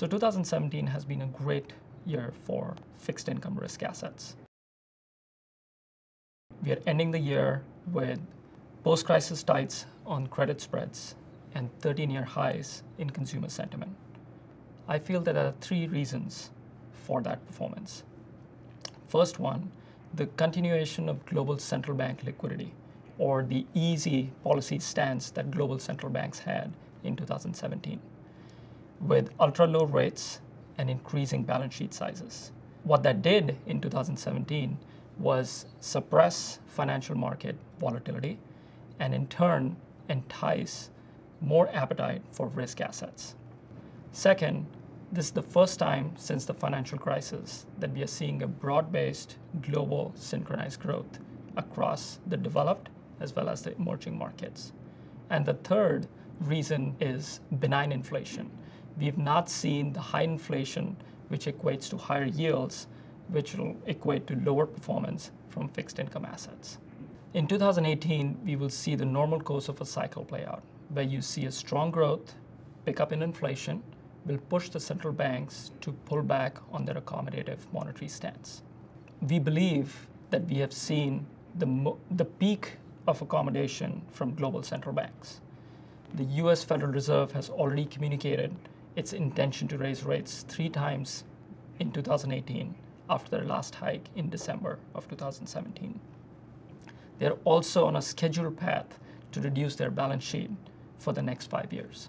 So 2017 has been a great year for fixed income risk assets. We are ending the year with post crisis tights on credit spreads and 13 year highs in consumer sentiment. I feel that there are three reasons for that performance. First one, the continuation of global central bank liquidity, or the easy policy stance that global central banks had in 2017, with ultra low rates and increasing balance sheet sizes. What that did in 2017 was suppress financial market volatility and in turn entice more appetite for risk assets. Second, this is the first time since the financial crisis that we are seeing a broad-based global synchronized growth across the developed as well as the emerging markets. And the third reason is benign inflation. We've not seen the high inflation which equates to higher yields, which will equate to lower performance from fixed income assets. In 2018, we will see the normal course of a cycle play out, where you see a strong growth, pick up in inflation, will push the central banks to pull back on their accommodative monetary stance. We believe that we have seen the, the peak of accommodation from global central banks. The US Federal Reserve has already communicated its intention to raise rates three times in 2018 after their last hike in December of 2017. They're also on a scheduled path to reduce their balance sheet for the next five years.